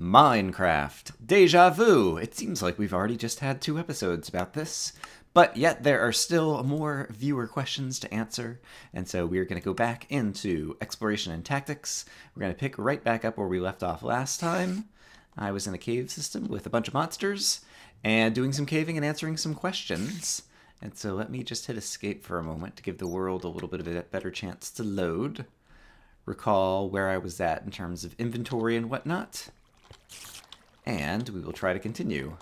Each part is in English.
Minecraft. Deja vu. It seems like we've already just had two episodes about this, but yet there are still more viewer questions to answer, and so we're going to go back into exploration and tactics. We're going to pick right back up where we left off last time. I was in a cave system with a bunch of monsters and doing some caving and answering some questions. And so let me just hit escape for a moment to give the world a little bit of a better chance to load. Recall where I was at in terms of inventory and whatnot. And we will try to continue.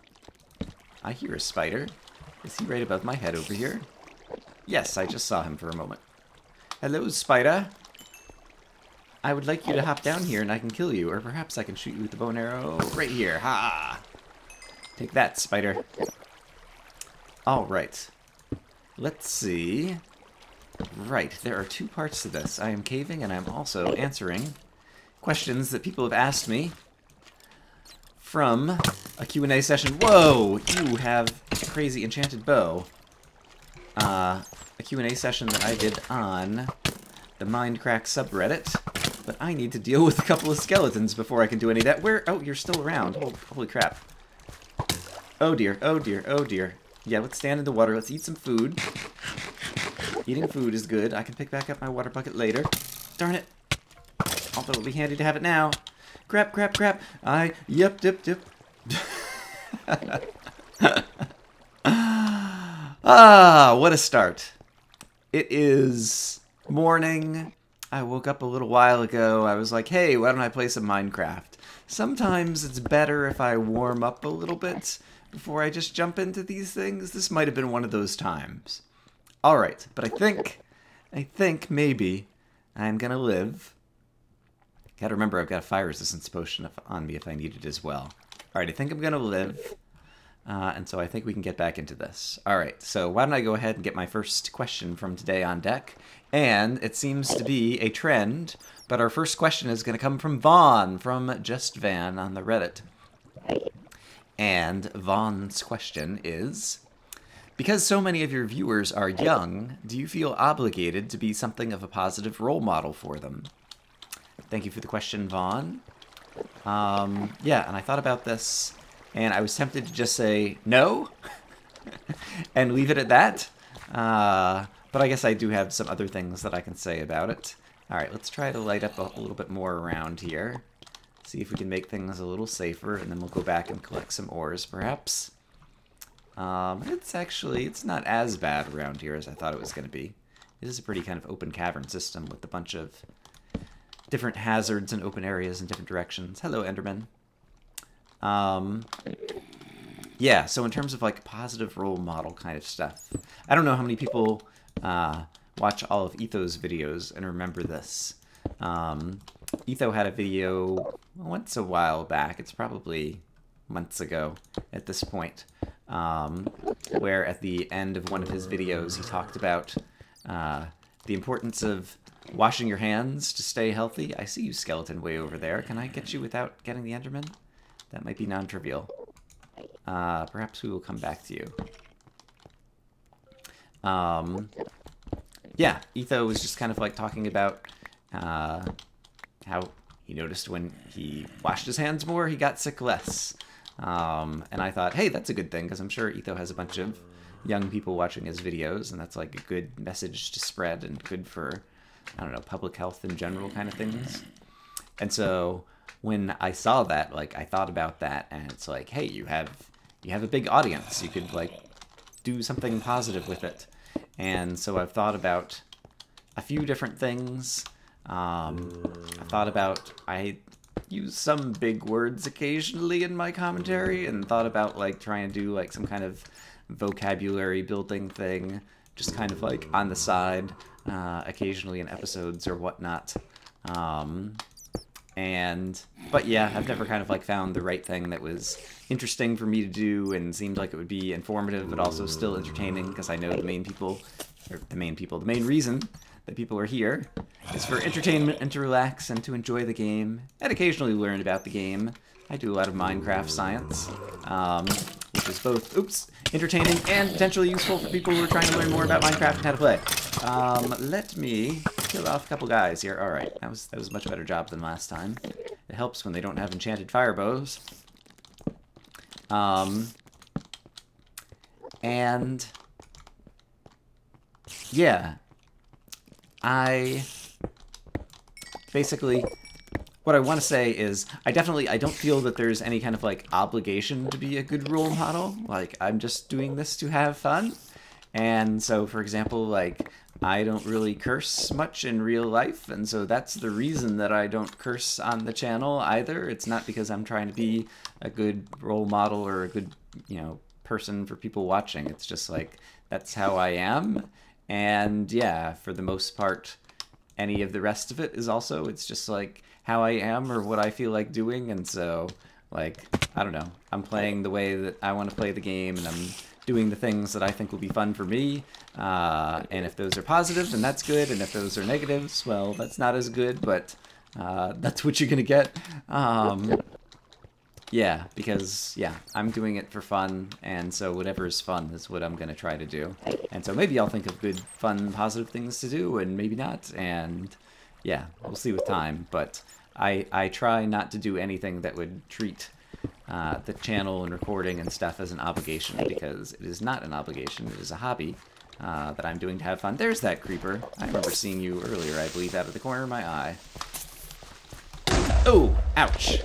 I hear a spider. Is he right above my head over here? Yes, I just saw him for a moment. Hello, spider. I would like you to hop down here and I can kill you, or perhaps I can shoot you with the bow and arrow right here. Ha! Take that, spider. Alright. Let's see. Right, there are two parts to this. I am caving and I'm also answering questions that people have asked me from a Q&A session. Whoa! You have a crazy enchanted bow. Uh, a Q&A session that I did on the Mindcrack subreddit. But I need to deal with a couple of skeletons before I can do any of that. Where? Oh, you're still around. Holy, holy crap. Oh dear, oh dear, oh dear. Yeah, let's stand in the water. Let's eat some food. Eating food is good. I can pick back up my water bucket later. Darn it. Although it'll be handy to have it now. Crap, crap, crap. I, yep, dip, dip. ah, what a start. It is morning. I woke up a little while ago. I was like, hey, why don't I play some Minecraft? Sometimes it's better if I warm up a little bit before I just jump into these things. This might have been one of those times. Alright, but I think, I think maybe I'm gonna live Gotta remember I've got a fire resistance potion on me if I need it as well. Alright, I think I'm gonna live. Uh, and so I think we can get back into this. Alright, so why don't I go ahead and get my first question from today on deck. And it seems to be a trend, but our first question is to come from Vaughn from Just Van on the Reddit. And Vaughn's question is Because so many of your viewers are young, do you feel obligated to be something of a positive role model for them? Thank you for the question, Vaughn. Um, yeah, and I thought about this, and I was tempted to just say no and leave it at that. Uh, but I guess I do have some other things that I can say about it. Alright, let's try to light up a, a little bit more around here. See if we can make things a little safer, and then we'll go back and collect some ores, perhaps. Um, it's actually, it's not as bad around here as I thought it was going to be. This is a pretty kind of open cavern system with a bunch of different hazards and open areas in different directions. Hello, Enderman. Um, yeah, so in terms of like positive role model kind of stuff, I don't know how many people uh, watch all of Etho's videos and remember this. Um, Etho had a video once a while back. It's probably months ago at this point, um, where at the end of one of his videos he talked about uh, the importance of washing your hands to stay healthy. I see you, skeleton, way over there. Can I get you without getting the Enderman? That might be non-trivial. Uh, perhaps we will come back to you. Um, yeah, Etho was just kind of like talking about uh, how he noticed when he washed his hands more, he got sick less. Um, and I thought, hey, that's a good thing, because I'm sure Etho has a bunch of young people watching his videos, and that's like a good message to spread and good for I don't know, public health in general kind of things. And so when I saw that, like I thought about that and it's like, hey, you have you have a big audience. You could like do something positive with it. And so I've thought about a few different things. Um, I thought about I use some big words occasionally in my commentary and thought about like trying to do like some kind of vocabulary building thing just kind of like on the side uh, occasionally in episodes or whatnot. Um, and but yeah, I've never kind of like found the right thing that was interesting for me to do and seemed like it would be informative but also still entertaining because I know the main people, or the main people, the main reason that people are here is for entertainment and to relax and to enjoy the game and occasionally learn about the game. I do a lot of Minecraft science, um, which is both, oops, entertaining and potentially useful for people who are trying to learn more about Minecraft and how to play. Um, let me kill off a couple guys here. All right, that was that was a much better job than last time. It helps when they don't have enchanted fire bows. Um, and yeah, I basically what I want to say is I definitely I don't feel that there's any kind of like obligation to be a good role model. Like I'm just doing this to have fun. And so for example, like I don't really curse much in real life, and so that's the reason that I don't curse on the channel either. It's not because I'm trying to be a good role model or a good, you know, person for people watching. It's just like that's how I am. And yeah, for the most part, any of the rest of it is also it's just like how I am or what I feel like doing, and so like I don't know, I'm playing the way that I want to play the game, and I'm doing the things that I think will be fun for me. Uh, and if those are positive, then that's good. And if those are negatives, well, that's not as good, but uh, that's what you're going to get. Um, yeah, because, yeah, I'm doing it for fun, and so whatever is fun is what I'm going to try to do. And so maybe I'll think of good, fun, positive things to do, and maybe not, and yeah, we'll see with time. But I, I try not to do anything that would treat uh, the channel and recording and stuff as an obligation because it is not an obligation. It is a hobby uh, that I'm doing to have fun. There's that creeper. I remember seeing you earlier, I believe, out of the corner of my eye. Oh, ouch.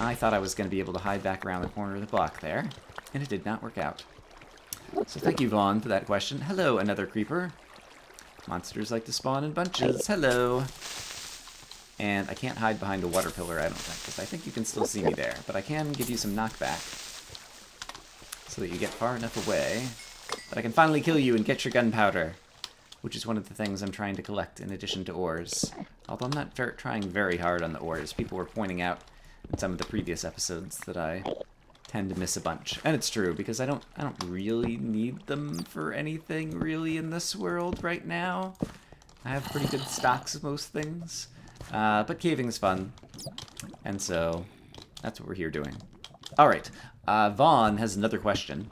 I thought I was going to be able to hide back around the corner of the block there, and it did not work out. So thank you, Vaughn, for that question. Hello, another creeper. Monsters like to spawn in bunches. Hello. And I can't hide behind a water pillar, I don't think, because I think you can still see me there. But I can give you some knockback. So that you get far enough away that I can finally kill you and get your gunpowder. Which is one of the things I'm trying to collect in addition to ores. Although I'm not ver trying very hard on the ores. People were pointing out in some of the previous episodes that I tend to miss a bunch. And it's true, because I don't I don't really need them for anything really in this world right now. I have pretty good stocks of most things. Uh, but caving is fun. And so that's what we're here doing. All right. Uh, Vaughn has another question.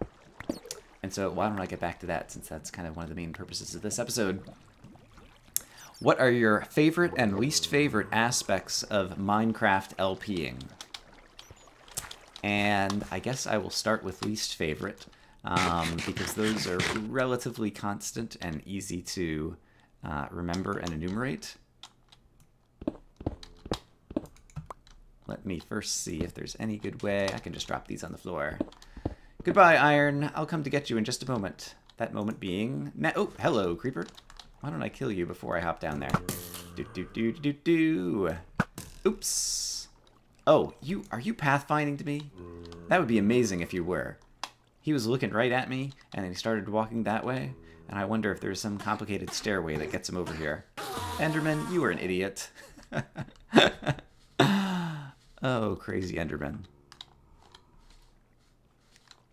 And so why don't I get back to that since that's kind of one of the main purposes of this episode. What are your favorite and least favorite aspects of Minecraft LPing? And I guess I will start with least favorite um, because those are relatively constant and easy to uh, remember and enumerate. Let me first see if there's any good way. I can just drop these on the floor. Goodbye, Iron. I'll come to get you in just a moment. That moment being... oh, hello, Creeper. Why don't I kill you before I hop down there? Do, do, do, do, do. Oops. Oh, you are you pathfinding to me? That would be amazing if you were. He was looking right at me, and then he started walking that way, and I wonder if there's some complicated stairway that gets him over here. Enderman, you are an idiot. Oh, crazy Enderman.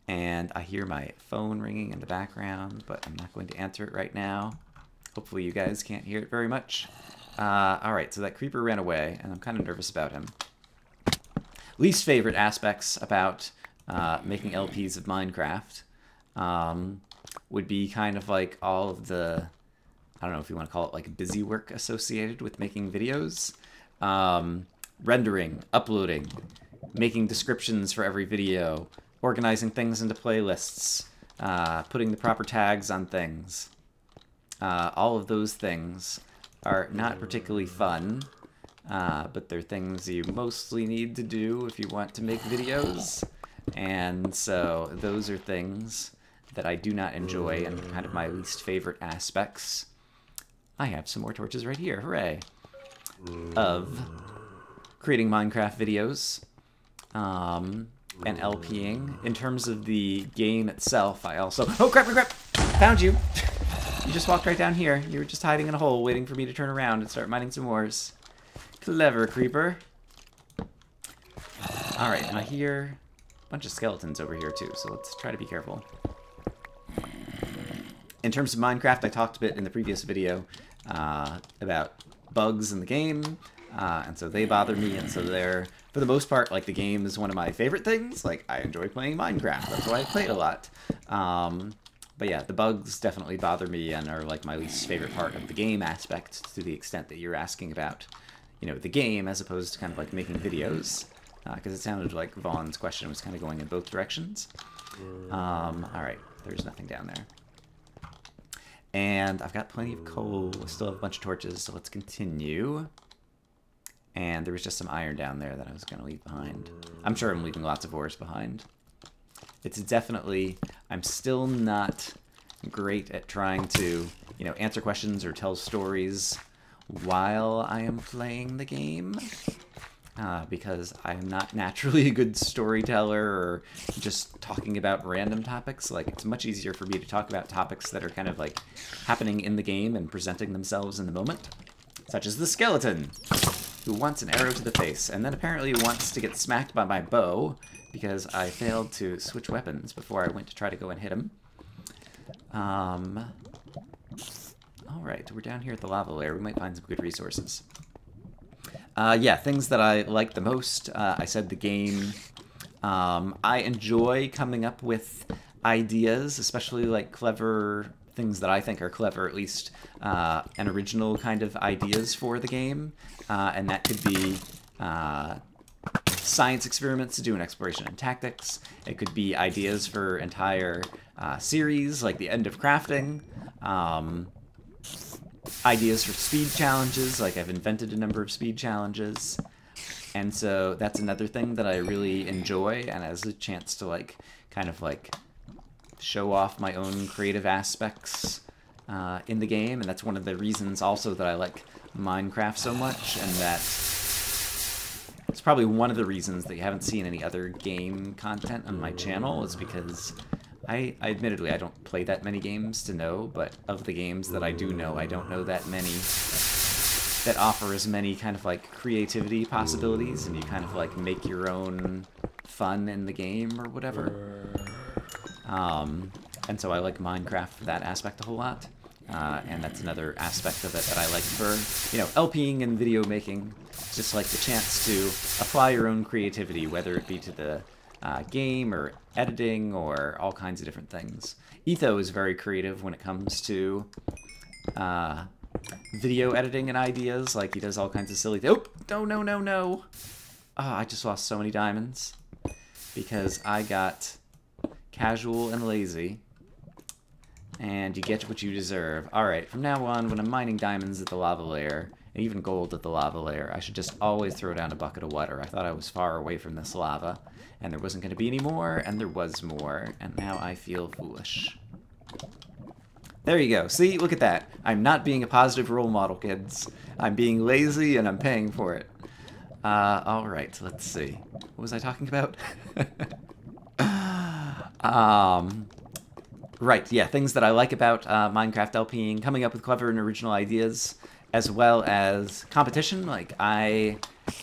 And I hear my phone ringing in the background, but I'm not going to answer it right now. Hopefully you guys can't hear it very much. Uh, Alright, so that creeper ran away, and I'm kind of nervous about him. Least favorite aspects about uh, making LPs of Minecraft um, would be kind of like all of the, I don't know if you want to call it like busy work associated with making videos. Um, rendering, uploading, making descriptions for every video, organizing things into playlists, uh, putting the proper tags on things. Uh, all of those things are not particularly fun, uh, but they're things you mostly need to do if you want to make videos. And so those are things that I do not enjoy and kind of my least favorite aspects. I have some more torches right here, hooray! Of creating Minecraft videos um, and LPing. In terms of the game itself, I also... Oh, crap, crap, crap! Found you! you just walked right down here. You were just hiding in a hole, waiting for me to turn around and start mining some ores. Clever, creeper. Alright, and I hear a bunch of skeletons over here, too, so let's try to be careful. In terms of Minecraft, I talked a bit in the previous video uh, about bugs in the game, uh, and so they bother me, and so they're, for the most part, like, the game is one of my favorite things. Like, I enjoy playing Minecraft. That's why I play it a lot. Um, but yeah, the bugs definitely bother me and are like my least favorite part of the game aspect to the extent that you're asking about, you know, the game as opposed to kind of like making videos. Because uh, it sounded like Vaughn's question was kind of going in both directions. Um, Alright, there's nothing down there. And I've got plenty of coal. Still have a bunch of torches, so let's continue. And there was just some iron down there that I was going to leave behind. I'm sure I'm leaving lots of ores behind. It's definitely... I'm still not great at trying to, you know, answer questions or tell stories while I am playing the game. Uh, because I'm not naturally a good storyteller or just talking about random topics. Like, it's much easier for me to talk about topics that are kind of like happening in the game and presenting themselves in the moment, such as the skeleton who wants an arrow to the face, and then apparently wants to get smacked by my bow because I failed to switch weapons before I went to try to go and hit him. Um, Alright, we're down here at the lava layer. We might find some good resources. Uh, yeah, things that I like the most. Uh, I said the game. Um, I enjoy coming up with ideas, especially like clever things that I think are clever, at least, uh, and original kind of ideas for the game. Uh, and that could be uh, science experiments to do in exploration and tactics. It could be ideas for entire uh, series, like the end of crafting. Um, ideas for speed challenges, like I've invented a number of speed challenges. And so that's another thing that I really enjoy and as a chance to like kind of like show off my own creative aspects uh, in the game, and that's one of the reasons also that I like Minecraft so much, and that it's probably one of the reasons that you haven't seen any other game content on my channel is because I, I admittedly I don't play that many games to know, but of the games that I do know, I don't know that many that offer as many kind of like creativity possibilities, and you kind of like make your own fun in the game or whatever. Um, and so I like Minecraft for that aspect a whole lot. Uh, and that's another aspect of it that I like for, you know, LPing and video making. Just like the chance to apply your own creativity, whether it be to the uh, game or editing or all kinds of different things. Etho is very creative when it comes to uh, video editing and ideas. Like he does all kinds of silly. Things. Oh, no, no, no, no! Oh, I just lost so many diamonds because I got casual and lazy. And you get what you deserve. Alright, from now on, when I'm mining diamonds at the lava layer, and even gold at the lava layer, I should just always throw down a bucket of water. I thought I was far away from this lava, and there wasn't going to be any more, and there was more, and now I feel foolish. There you go. See, look at that. I'm not being a positive role model, kids. I'm being lazy, and I'm paying for it. Uh, alright, let's see. What was I talking about? Um, right, yeah, things that I like about uh, Minecraft LPing, coming up with clever and original ideas, as well as competition. Like, I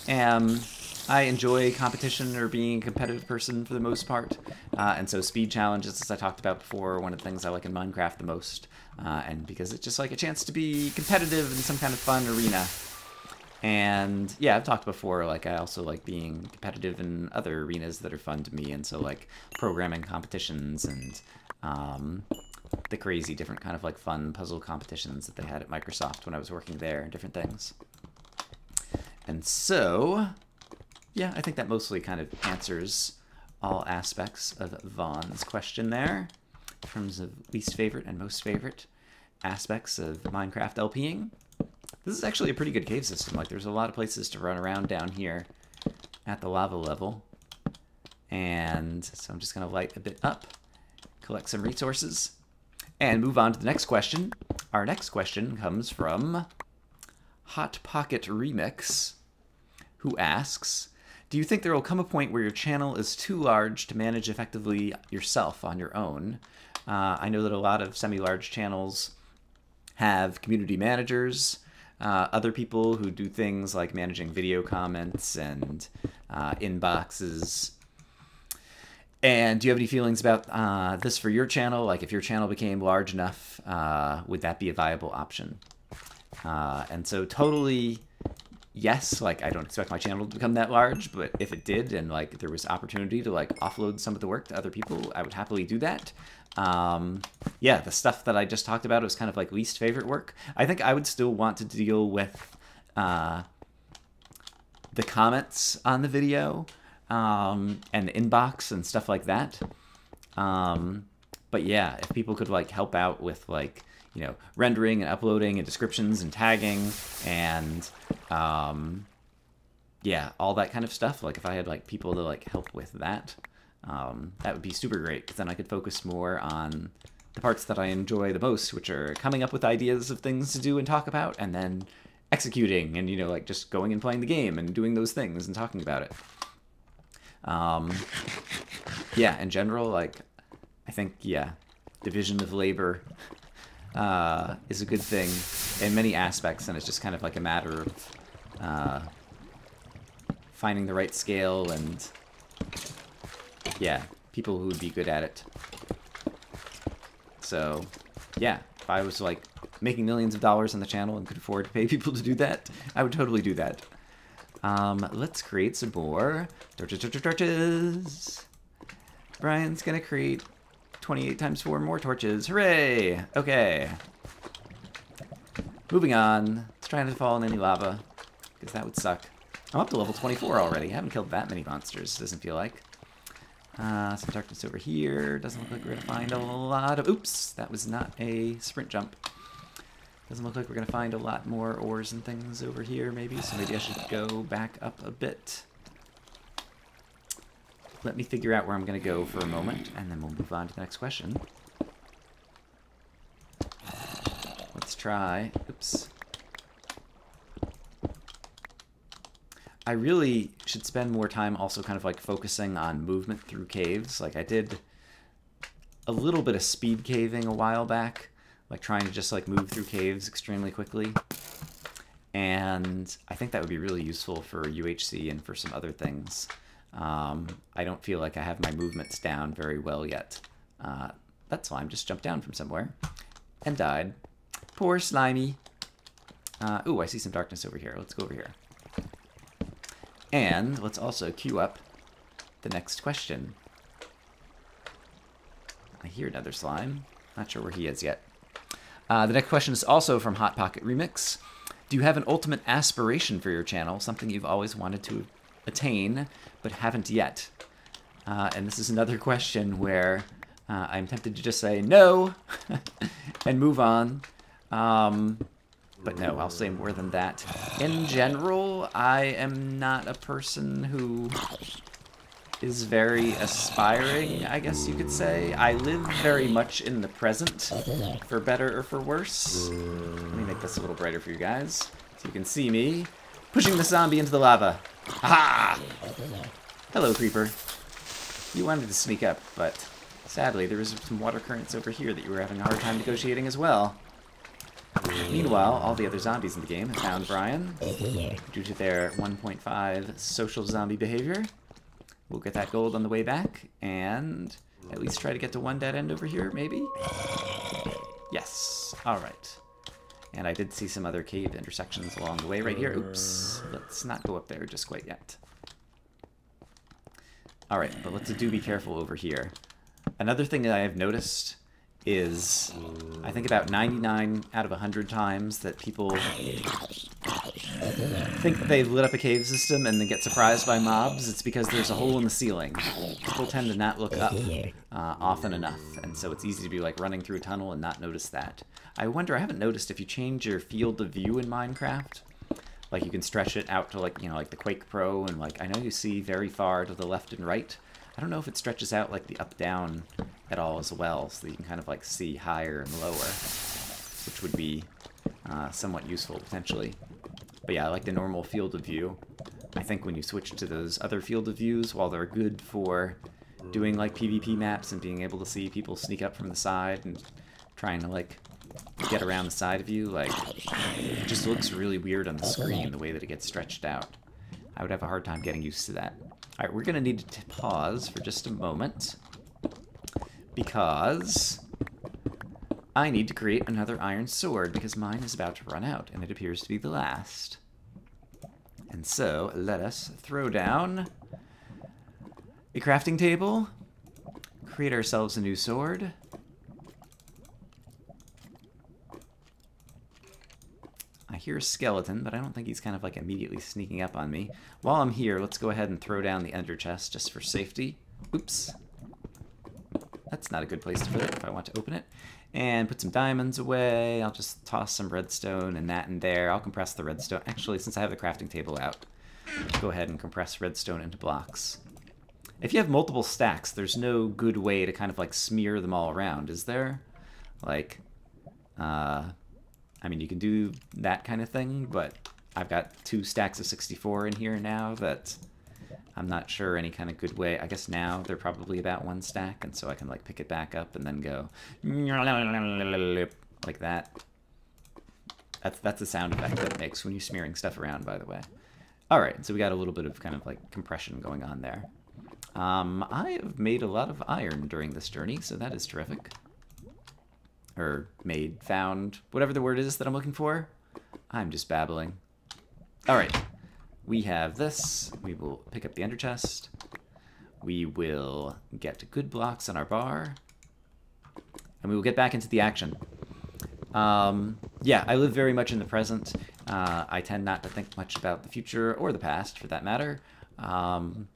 am... I enjoy competition or being a competitive person for the most part, uh, and so speed challenges, as I talked about before, one of the things I like in Minecraft the most, uh, and because it's just like a chance to be competitive in some kind of fun arena. And yeah, I've talked before, like I also like being competitive in other arenas that are fun to me. And so like programming competitions and um, the crazy different kind of like fun puzzle competitions that they had at Microsoft when I was working there and different things. And so, yeah, I think that mostly kind of answers all aspects of Vaughn's question there in terms of least favorite and most favorite aspects of Minecraft LPing. This is actually a pretty good cave system. Like, there's a lot of places to run around down here at the lava level. And so I'm just going to light a bit up, collect some resources, and move on to the next question. Our next question comes from Hot Pocket Remix, who asks, do you think there will come a point where your channel is too large to manage effectively yourself on your own? Uh, I know that a lot of semi-large channels have community managers uh, other people who do things like managing video comments and uh, inboxes. And do you have any feelings about uh, this for your channel? Like, if your channel became large enough, uh, would that be a viable option? Uh, and so, totally yes, like I don't expect my channel to become that large, but if it did and like there was opportunity to like offload some of the work to other people, I would happily do that. Um, yeah, the stuff that I just talked about was kind of like least favorite work. I think I would still want to deal with uh, the comments on the video um, and the inbox and stuff like that. Um, but yeah, if people could like help out with like you know rendering and uploading and descriptions and tagging and um, yeah, all that kind of stuff. Like if I had like people to like help with that, um, that would be super great because then I could focus more on the parts that I enjoy the most, which are coming up with ideas of things to do and talk about, and then executing and you know like just going and playing the game and doing those things and talking about it. Um, yeah, in general, like I think yeah, division of labor uh, is a good thing in many aspects, and it's just kind of like a matter of uh, finding the right scale and yeah, people who would be good at it. So, yeah, if I was like making millions of dollars on the channel and could afford to pay people to do that, I would totally do that. Um, let's create some more torches, torches, torches. Brian's gonna create 28 times 4 more torches. Hooray! Okay. Moving on. Let's try not to fall in any lava, because that would suck. I'm up to level 24 already. I haven't killed that many monsters, doesn't feel like. Uh, some darkness over here. Doesn't look like we're going to find a lot of... Oops! That was not a sprint jump. Doesn't look like we're going to find a lot more ores and things over here, maybe. So maybe I should go back up a bit. Let me figure out where I'm going to go for a moment, and then we'll move on to the next question. Let's try... Oops. I really should spend more time also kind of like focusing on movement through caves. Like I did a little bit of speed caving a while back, like trying to just like move through caves extremely quickly. And I think that would be really useful for UHC and for some other things. Um, I don't feel like I have my movements down very well yet. Uh, that slime just jumped down from somewhere and died. Poor Slimy. Uh, ooh, I see some darkness over here. Let's go over here. And let's also queue up the next question. I hear another slime. Not sure where he is yet. Uh, the next question is also from Hot Pocket Remix. Do you have an ultimate aspiration for your channel, something you've always wanted to attain but haven't yet? Uh, and this is another question where uh, I'm tempted to just say no and move on. Um, but no, I'll say more than that. In general, I am not a person who is very aspiring, I guess you could say. I live very much in the present, for better or for worse. Let me make this a little brighter for you guys, so you can see me pushing the zombie into the lava. Aha! Hello, creeper. You wanted to sneak up, but sadly there was some water currents over here that you were having a hard time negotiating as well. Meanwhile, all the other zombies in the game have found Brian due to their 1.5 social zombie behavior. We'll get that gold on the way back, and at least try to get to one dead end over here, maybe? Yes. Alright. And I did see some other cave intersections along the way right here. Oops. Let's not go up there just quite yet. Alright, but let's do be careful over here. Another thing that I have noticed is I think about 99 out of 100 times that people think that they've lit up a cave system and then get surprised by mobs, it's because there's a hole in the ceiling. People tend to not look up uh, often enough, and so it's easy to be like running through a tunnel and not notice that. I wonder, I haven't noticed if you change your field of view in Minecraft, like you can stretch it out to like, you know, like the Quake Pro, and like I know you see very far to the left and right, I don't know if it stretches out like the up-down at all as well, so you can kind of like see higher and lower, which would be uh, somewhat useful potentially. But yeah, I like the normal field of view. I think when you switch to those other field of views, while they're good for doing like PvP maps and being able to see people sneak up from the side and trying to like get around the side of you, like it just looks really weird on the screen the way that it gets stretched out. I would have a hard time getting used to that. Alright, we're going to need to pause for just a moment because I need to create another iron sword because mine is about to run out and it appears to be the last. And so, let us throw down a crafting table, create ourselves a new sword. A skeleton, but I don't think he's kind of like immediately sneaking up on me. While I'm here, let's go ahead and throw down the ender chest just for safety. Oops. That's not a good place to put it if I want to open it. And put some diamonds away. I'll just toss some redstone and that in there. I'll compress the redstone. Actually, since I have the crafting table out, go ahead and compress redstone into blocks. If you have multiple stacks, there's no good way to kind of like smear them all around, is there? Like, uh, I mean, you can do that kind of thing, but I've got two stacks of 64 in here now that I'm not sure any kind of good way. I guess now they're probably about one stack, and so I can like pick it back up and then go like that. That's that's the sound effect that makes when you're smearing stuff around, by the way. All right, so we got a little bit of kind of like compression going on there. Um, I have made a lot of iron during this journey, so that is terrific or made, found, whatever the word is that I'm looking for. I'm just babbling. All right, we have this. We will pick up the ender chest. We will get good blocks on our bar. And we will get back into the action. Um, yeah, I live very much in the present. Uh, I tend not to think much about the future or the past, for that matter. Um,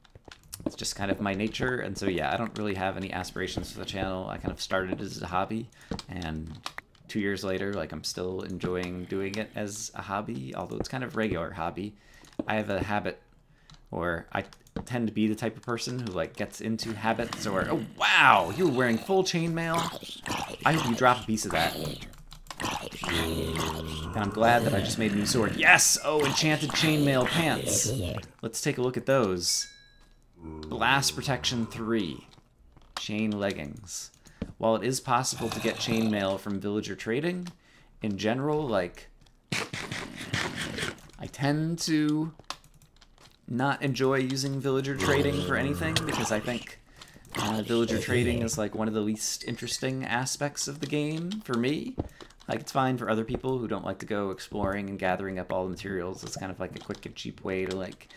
it's just kind of my nature. And so, yeah, I don't really have any aspirations for the channel. I kind of started as a hobby, and two years later, like, I'm still enjoying doing it as a hobby, although it's kind of regular hobby. I have a habit, or I tend to be the type of person who, like, gets into habits, or, oh, wow, you're wearing full chainmail? I hope you drop a piece of that. And I'm glad that I just made a new sword. Yes! Oh, enchanted chainmail pants. Let's take a look at those. Blast Protection 3. Chain leggings. While it is possible to get chainmail from villager trading, in general, like, I tend to not enjoy using villager trading for anything because I think uh, villager trading is like one of the least interesting aspects of the game for me. Like, it's fine for other people who don't like to go exploring and gathering up all the materials. It's kind of like a quick and cheap way to, like,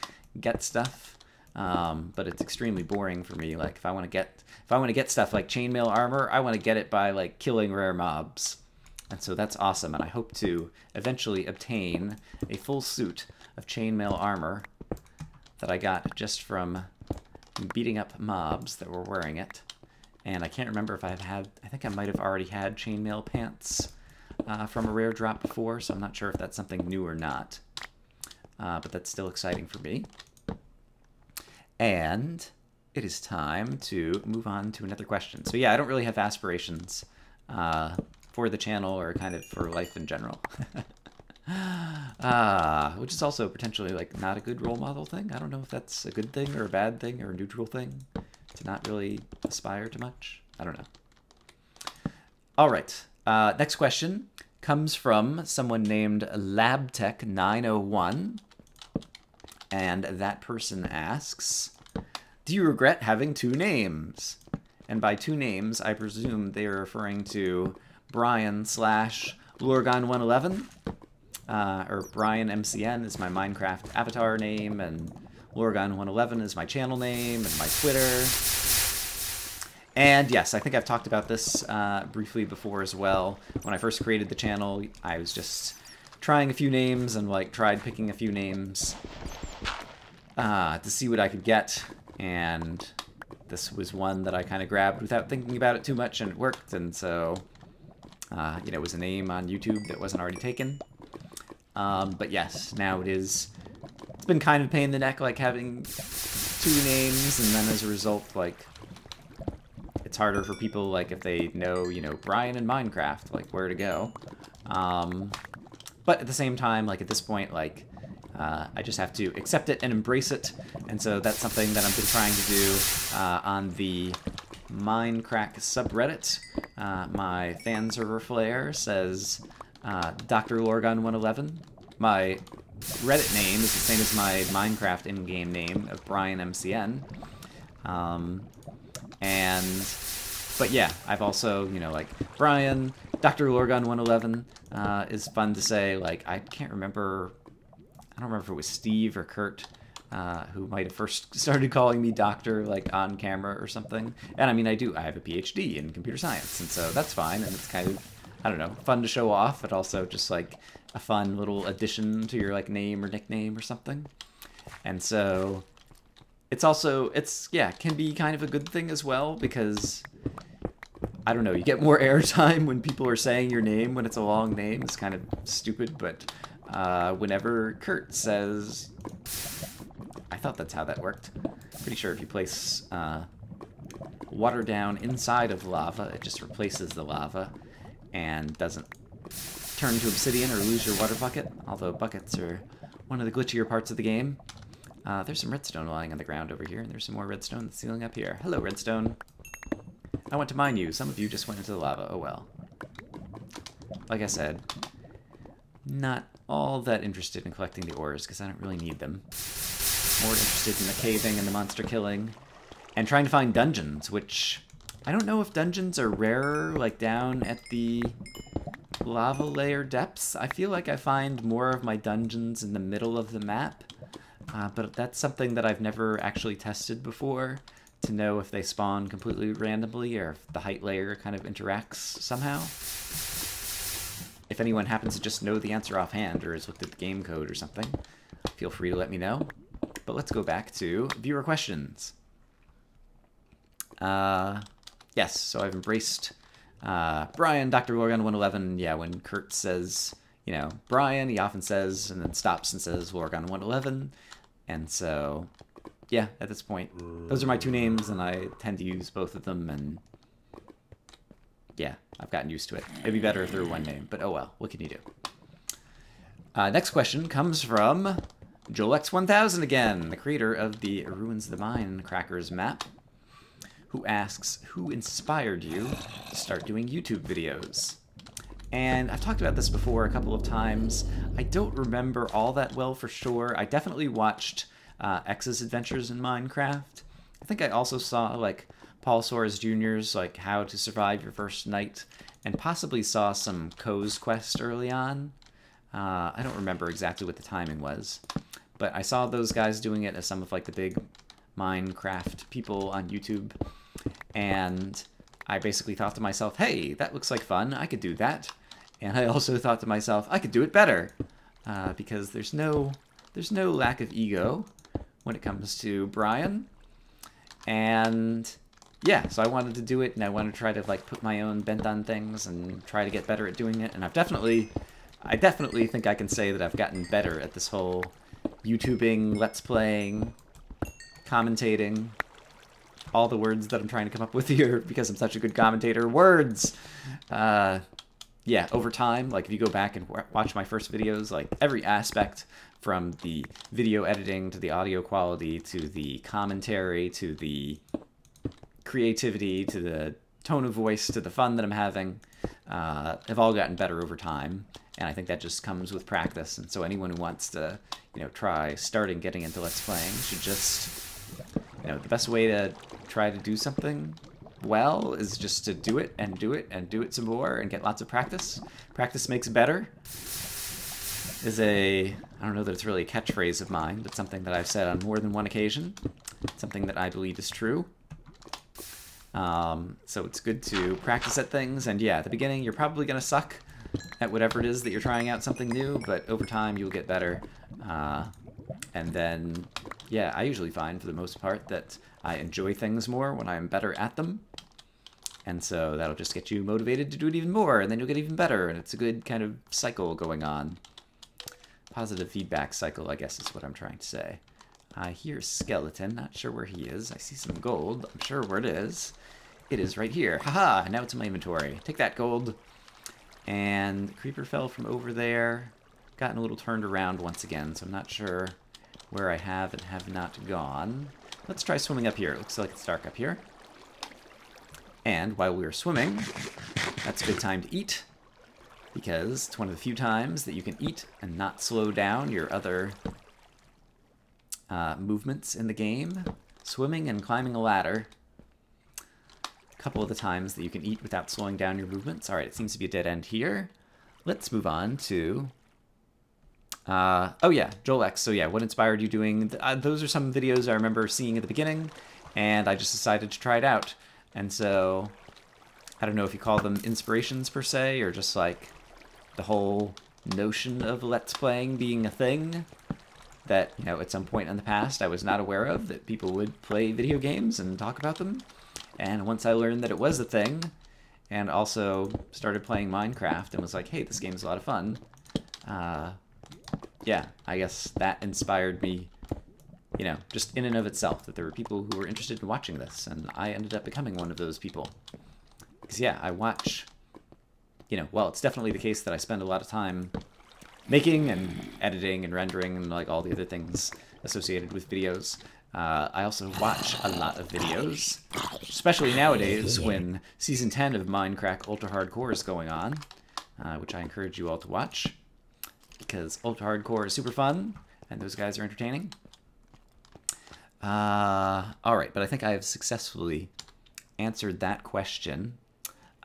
get stuff. Um, but it's extremely boring for me. Like if I want to get if I want to get stuff like chainmail armor, I want to get it by like killing rare mobs. And so that's awesome, and I hope to eventually obtain a full suit of chainmail armor that I got just from beating up mobs that were wearing it. And I can't remember if I've had, I think I might have already had chainmail pants uh, from a rare drop before, so I'm not sure if that's something new or not. Uh, but that's still exciting for me. And it is time to move on to another question. So yeah, I don't really have aspirations uh, for the channel or kind of for life in general. uh, which is also potentially like not a good role model thing. I don't know if that's a good thing or a bad thing or a neutral thing to not really aspire to much. I don't know. All right. Uh, next question comes from someone named LabTech901. And that person asks, do you regret having two names? And by two names, I presume they are referring to Brian slash Lorgon111, uh, or Brian MCN is my Minecraft avatar name, and Lorgon111 is my channel name and my Twitter. And yes, I think I've talked about this uh, briefly before as well. When I first created the channel, I was just trying a few names and like tried picking a few names uh, to see what I could get and this was one that I kind of grabbed without thinking about it too much, and it worked, and so, uh, you know, it was a name on YouTube that wasn't already taken. Um, but yes, now it is, it's been kind of pain in the neck, like, having two names, and then as a result, like, it's harder for people, like, if they know, you know, Brian and Minecraft, like, where to go. Um, but at the same time, like, at this point, like, uh, I just have to accept it and embrace it, and so that's something that I've been trying to do uh, on the Mindcrack subreddit. Uh, my fan server flair says uh, Dr. Lorgon111. My Reddit name is the same as my Minecraft in-game name of Brian MCN. Um, and, but yeah, I've also, you know, like, Brian, Dr. Lorgon111 uh, is fun to say. Like, I can't remember I don't remember if it was Steve or Kurt uh, who might have first started calling me doctor like on camera or something. And I mean, I do. I have a PhD in computer science, and so that's fine. And it's kind of I don't know, fun to show off, but also just like a fun little addition to your like name or nickname or something. And so it's also it's yeah can be kind of a good thing as well because I don't know you get more airtime when people are saying your name when it's a long name. It's kind of stupid, but uh, whenever Kurt says I thought that's how that worked. Pretty sure if you place uh, water down inside of lava, it just replaces the lava and doesn't turn to obsidian or lose your water bucket, although buckets are one of the glitchier parts of the game. Uh, there's some redstone lying on the ground over here, and there's some more redstone ceiling up here. Hello, redstone. I want to mine you. Some of you just went into the lava. Oh well. Like I said, not all that interested in collecting the ores, because I don't really need them more interested in the caving and the monster killing, and trying to find dungeons, which I don't know if dungeons are rarer, like down at the lava layer depths. I feel like I find more of my dungeons in the middle of the map, uh, but that's something that I've never actually tested before to know if they spawn completely randomly or if the height layer kind of interacts somehow. If anyone happens to just know the answer offhand or has looked at the game code or something, feel free to let me know. But let's go back to viewer questions. Uh, yes, so I've embraced uh, Brian, Dr. Lorgon 111. Yeah, when Kurt says, you know, Brian, he often says, and then stops and says Lorgon 111. And so, yeah, at this point, those are my two names, and I tend to use both of them, and yeah, I've gotten used to it. It'd be better if there were one name, but oh well, what can you do? Uh, next question comes from JoelX1000 again, the creator of the Ruins the Mindcrackers map, who asks, who inspired you to start doing YouTube videos? And I've talked about this before a couple of times. I don't remember all that well for sure. I definitely watched uh, X's Adventures in Minecraft. I think I also saw like Paul Soares Jr.'s like How to Survive Your First Night, and possibly saw some Co's Quest early on. Uh, I don't remember exactly what the timing was. But I saw those guys doing it as some of like the big Minecraft people on YouTube. And I basically thought to myself, hey, that looks like fun. I could do that. And I also thought to myself, I could do it better. Uh, because there's no there's no lack of ego when it comes to Brian. And yeah, so I wanted to do it and I wanted to try to like put my own bent on things and try to get better at doing it. And I've definitely I definitely think I can say that I've gotten better at this whole YouTubing, Let's Playing, commentating, all the words that I'm trying to come up with here because I'm such a good commentator. Words! Uh, yeah, over time, like if you go back and watch my first videos, like every aspect from the video editing to the audio quality to the commentary to the creativity to the tone of voice to the fun that I'm having uh, have all gotten better over time. And I think that just comes with practice. And so anyone who wants to, you know, try starting getting into Let's Playing should just, you know, the best way to try to do something well is just to do it and do it and do it some more and get lots of practice. Practice makes better is a, I don't know that it's really a catchphrase of mine, but something that I've said on more than one occasion. Something that I believe is true. Um, so it's good to practice at things, and yeah, at the beginning you're probably going to suck at whatever it is that you're trying out something new, but over time you'll get better. Uh, and then, yeah, I usually find for the most part that I enjoy things more when I'm better at them. And so that'll just get you motivated to do it even more, and then you'll get even better, and it's a good kind of cycle going on. Positive feedback cycle, I guess is what I'm trying to say. I hear skeleton, not sure where he is. I see some gold, I'm sure where it is. It is right here. Haha, now it's in my inventory. Take that gold. And creeper fell from over there. Gotten a little turned around once again, so I'm not sure where I have and have not gone. Let's try swimming up here. It looks like it's dark up here. And while we are swimming, that's a good time to eat, because it's one of the few times that you can eat and not slow down your other uh, movements in the game. Swimming and climbing a ladder couple of the times that you can eat without slowing down your movements. All right, it seems to be a dead end here. Let's move on to Uh, oh yeah, Joel X. So yeah, what inspired you doing? Th- uh, those are some videos I remember seeing at the beginning, and I just decided to try it out. And so, I don't know if you call them inspirations per se, or just like the whole notion of let's playing being a thing that you know at some point in the past I was not aware of that people would play video games and talk about them. And once I learned that it was a thing, and also started playing Minecraft and was like, hey, this game's a lot of fun. Uh, yeah, I guess that inspired me, you know, just in and of itself, that there were people who were interested in watching this, and I ended up becoming one of those people. Because, yeah, I watch, you know, well, it's definitely the case that I spend a lot of time making and editing and rendering and like all the other things associated with videos. Uh, I also watch a lot of videos, especially nowadays when Season 10 of Minecraft Ultra Hardcore is going on, uh, which I encourage you all to watch because Ultra Hardcore is super fun and those guys are entertaining. Uh, all right, but I think I have successfully answered that question.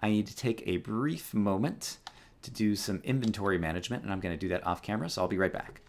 I need to take a brief moment to do some inventory management, and I'm going to do that off camera, so I'll be right back.